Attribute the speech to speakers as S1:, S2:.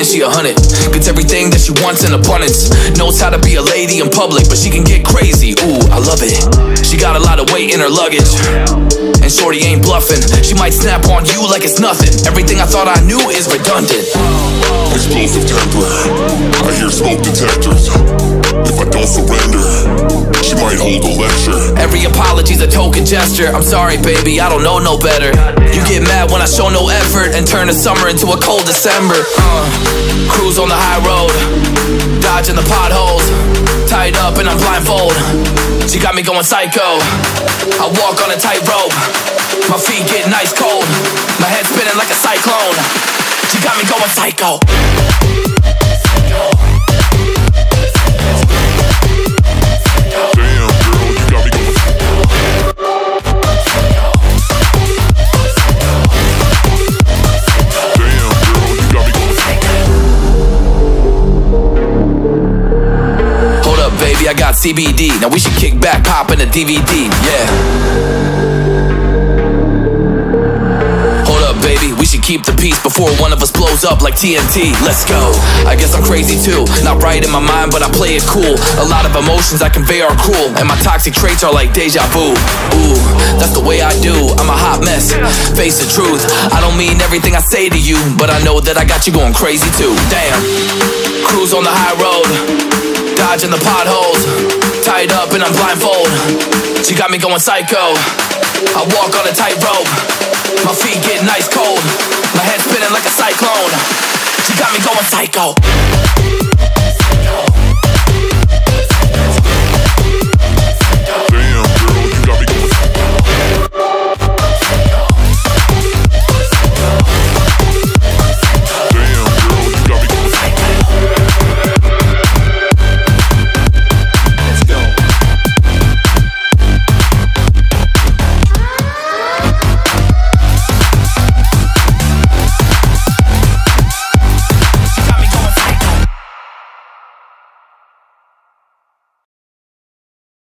S1: she a hundred. Gets everything that she wants in abundance. Knows how to be a lady in public, but she can get crazy. Ooh, I love it. She got a lot of weight in her luggage. And shorty ain't bluffing. She might snap on you like it's nothing. Everything I thought I knew is redundant.
S2: Explosive temper. I hear smoke detectors. If I don't surrender, she might hold a lecture.
S1: Every apology's a token gesture. I'm sorry, baby, I don't know no better. You get mad when I show no effort and turn the summer into a cold December. Uh, cruise on the high road, dodging the potholes. Tied up and I'm blindfold. She got me going psycho. I walk on a tightrope. My feet get nice cold. My head spinning like a cyclone. She got me going psycho. I got CBD. Now we should kick back, pop in a DVD. Yeah. Hold up, baby, we should keep the peace before one of us blows up like TNT. Let's go. I guess I'm crazy too. Not right in my mind, but I play it cool. A lot of emotions I convey are cruel, and my toxic traits are like deja vu. Ooh, that's the way I do. I'm a hot mess. Face the truth. I don't mean everything I say to you, but I know that I got you going crazy too. Damn. Cruise on the high road dodging the potholes. Tied up and I'm blindfold. She got me going psycho. I walk on a tightrope. My feet get nice cold. My head spinning like a cyclone. She got me going psycho.